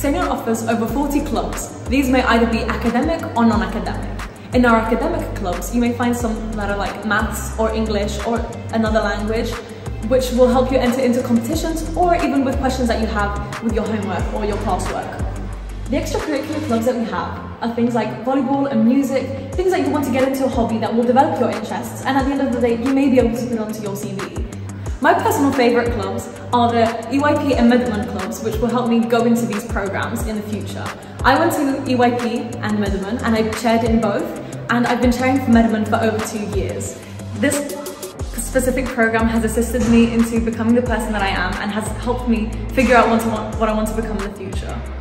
Xenion offers over 40 clubs. These may either be academic or non-academic. In our academic clubs, you may find some that are like maths or English or another language, which will help you enter into competitions or even with questions that you have with your homework or your classwork. The extracurricular clubs that we have are things like volleyball and music, things that you want to get into a hobby that will develop your interests and at the end of the day you may be able to put onto your CV. My personal favourite clubs are the EYP and MEDIMUN clubs which will help me go into these programmes in the future. I went to EYP and MEDIMUN and I've chaired in both and I've been chairing for MEDIMUN for over two years. This specific program has assisted me into becoming the person that I am and has helped me figure out what I want to become in the future.